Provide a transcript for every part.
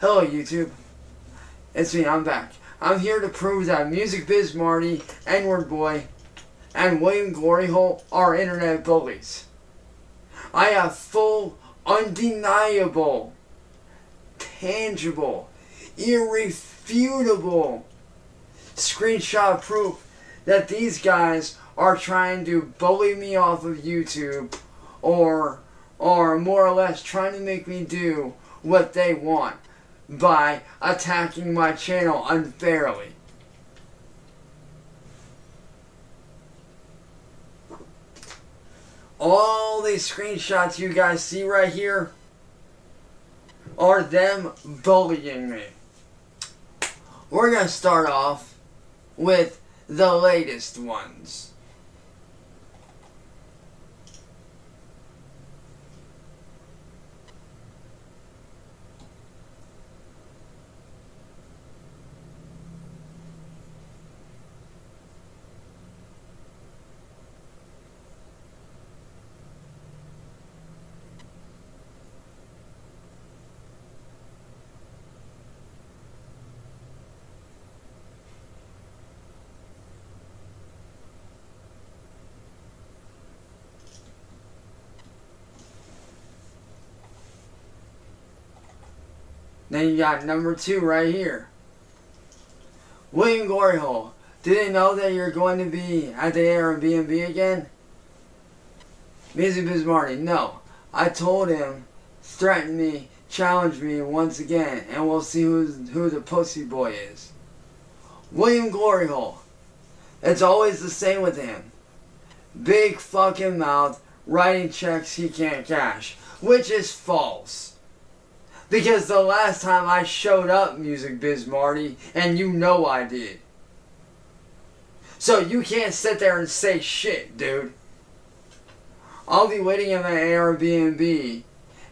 Hello YouTube. It's me, I'm back. I'm here to prove that Music Biz Marty, N-Word Boy, and William Gloryhole are internet bullies. I have full, undeniable, tangible, irrefutable screenshot proof that these guys are trying to bully me off of YouTube or or more or less trying to make me do what they want by attacking my channel unfairly. All these screenshots you guys see right here are them bullying me. We're going to start off with the latest ones. Then you got number two right here. William Gloryhole. Do they know that you're going to be at the Airbnb again? Busy Biz Marty. No. I told him, threaten me, challenge me once again, and we'll see who's, who the pussy boy is. William Gloryhole. It's always the same with him. Big fucking mouth, writing checks he can't cash. Which is false. Because the last time I showed up, Music Biz Marty, and you know I did. So you can't sit there and say shit, dude. I'll be waiting in my Airbnb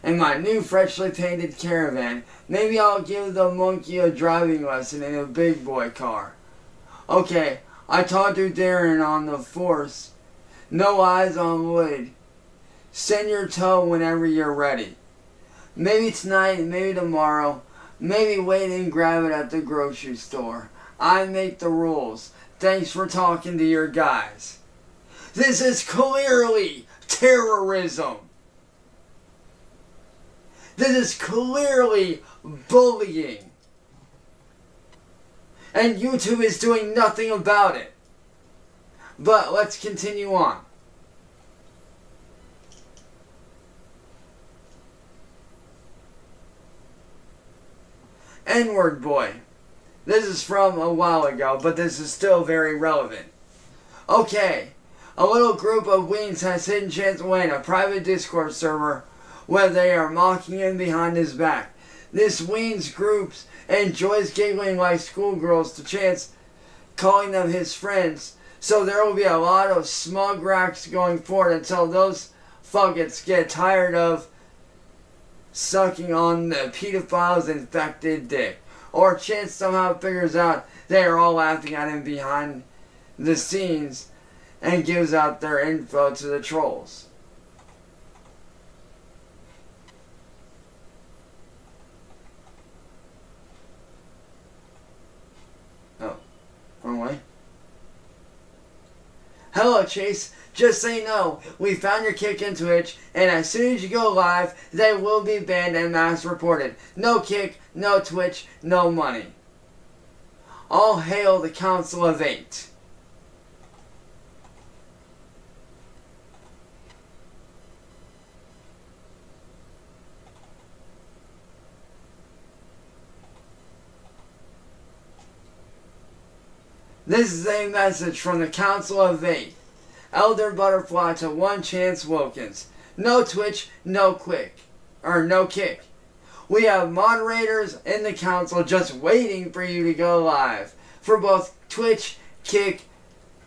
in my new freshly painted caravan. Maybe I'll give the monkey a driving lesson in a big boy car. Okay, I talked to Darren on the force. No eyes on wood. Send your toe whenever you're ready. Maybe tonight, maybe tomorrow. Maybe wait and grab it at the grocery store. I make the rules. Thanks for talking to your guys. This is clearly terrorism. This is clearly bullying. And YouTube is doing nothing about it. But let's continue on. N-word boy. This is from a while ago, but this is still very relevant. Okay, a little group of weens has hidden Chance Wayne, a private Discord server, where they are mocking him behind his back. This weens group enjoys giggling like schoolgirls to Chance, calling them his friends, so there will be a lot of smug racks going forward until those fuckets get tired of sucking on the pedophile's infected dick. Or Chance somehow figures out they are all laughing at him behind the scenes and gives out their info to the trolls. Oh, wrong way. Hello, Chase. Just say no, we found your kick in Twitch, and as soon as you go live, they will be banned and mass reported. No kick, no Twitch, no money. All hail the Council of Eight. This is a message from the Council of Eight. Elder Butterfly to One Chance Wilkins. No Twitch, no quick. Or no kick. We have moderators in the council just waiting for you to go live. For both Twitch, kick,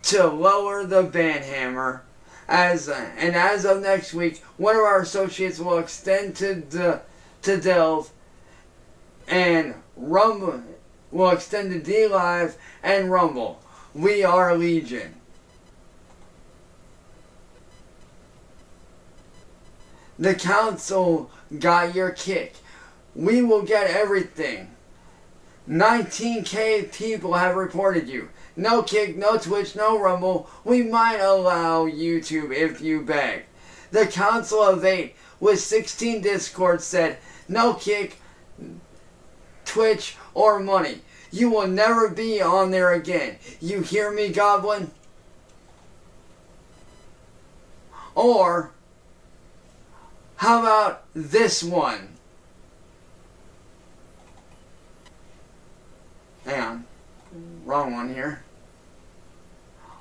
to lower the ban hammer. As and as of next week, one of our associates will extend to the to Delve and Rumble will extend to D Live and Rumble. We are Legion. The council got your kick. we will get everything. 19k people have reported you. No Kick, no Twitch, no Rumble. We might allow YouTube if you beg. The Council of Eight with 16 Discord said no Kick, Twitch, or money. You will never be on there again. You hear me, Goblin? Or, how about this one? Hang on. Wrong one here.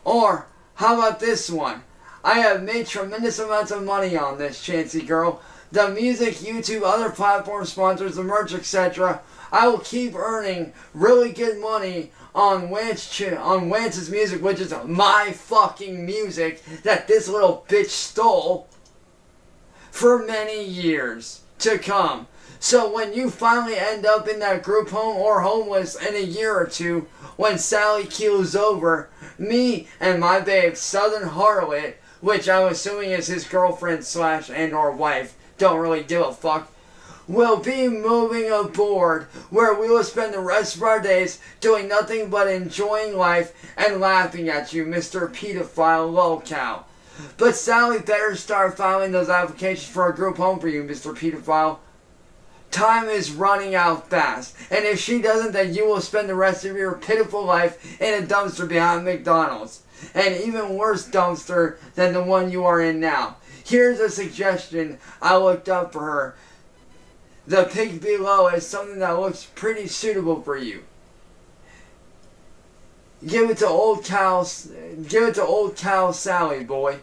Or, how about this one? I have made tremendous amounts of money on this, Chancy Girl. The music, YouTube, other platform sponsors, the merch, etc. I will keep earning really good money on Wance on Wance's music, which is my fucking music that this little bitch stole for many years to come. So when you finally end up in that group home or homeless in a year or two, when Sally keels over, me and my babe, Southern Harlot, which I'm assuming is his girlfriend slash and or wife, don't really give a fuck, will be moving aboard where we will spend the rest of our days doing nothing but enjoying life and laughing at you, Mr. Pedophile Lolcow. But Sally better start filing those applications for a group home for you, Mr. Pedophile. Time is running out fast, and if she doesn't, then you will spend the rest of your pitiful life in a dumpster behind McDonald's. An even worse dumpster than the one you are in now. Here's a suggestion I looked up for her. The pic below is something that looks pretty suitable for you. Give it to old cow, give it to old cow Sally, boy.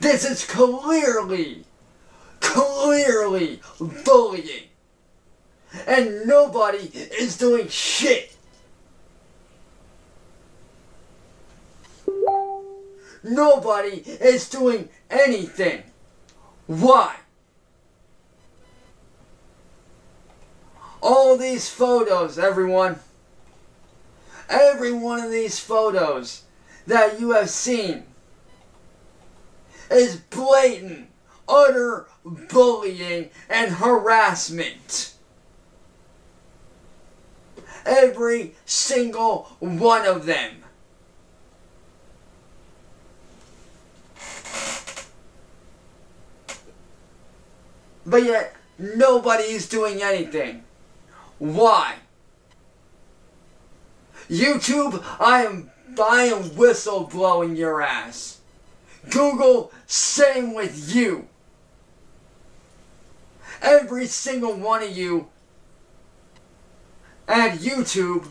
This is clearly clearly bullying. And nobody is doing shit. Nobody is doing anything. Why? All these photos, everyone. Every one of these photos that you have seen is blatant utter bullying and harassment. Every single one of them. But yet, nobody is doing anything. Why? YouTube, I am I am whistleblowing your ass. Google, same with you. Every single one of you at YouTube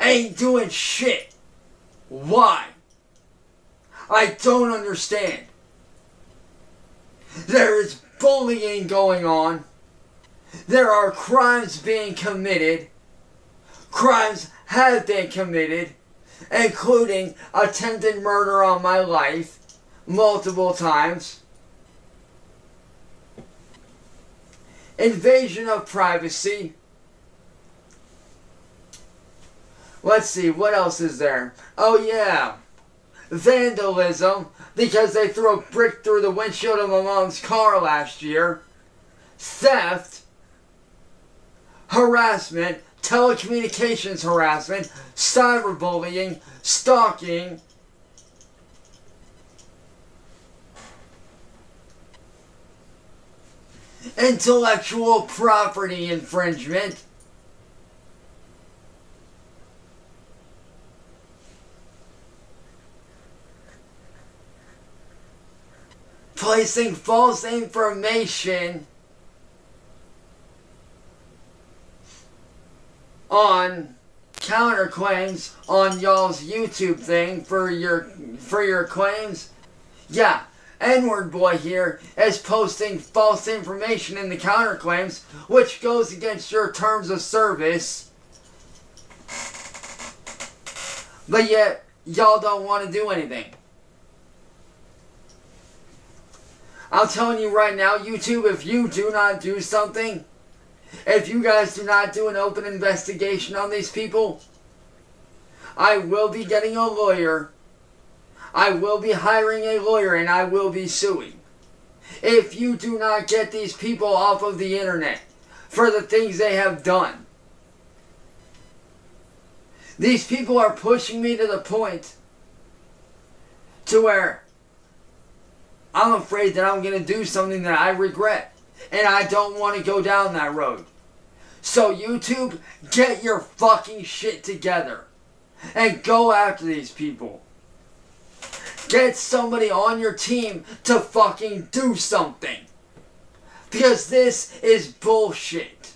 ain't doing shit. Why? I don't understand. There is bullying going on. There are crimes being committed. Crimes have been committed, including attempted murder on my life multiple times. Invasion of privacy. Let's see, what else is there? Oh yeah. Vandalism, because they threw a brick through the windshield of my mom's car last year. Theft. Harassment. Telecommunications harassment. Cyberbullying. Stalking intellectual property infringement. Placing false information on counterclaims on y'all's YouTube thing for your for your claims. Yeah, N-word boy here is posting false information in the counterclaims, which goes against your terms of service. But yet, y'all don't want to do anything. I'm telling you right now, YouTube, if you do not do something, if you guys do not do an open investigation on these people, I will be getting a lawyer I will be hiring a lawyer and I will be suing. if you do not get these people off of the internet for the things they have done. These people are pushing me to the point to where I'm afraid that I'm going to do something that I regret. And I don't want to go down that road. So, YouTube, get your fucking shit together. And go after these people. Get somebody on your team to fucking do something. Because this is bullshit.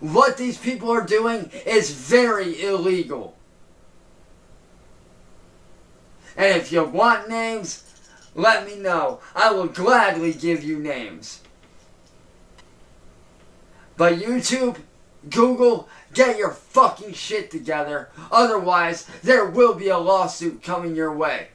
What these people are doing is very illegal. And if you want names, let me know. I will gladly give you names. But YouTube, Google, get your fucking shit together. Otherwise, there will be a lawsuit coming your way.